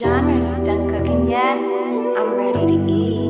John, are you done cooking yet? I'm ready to eat.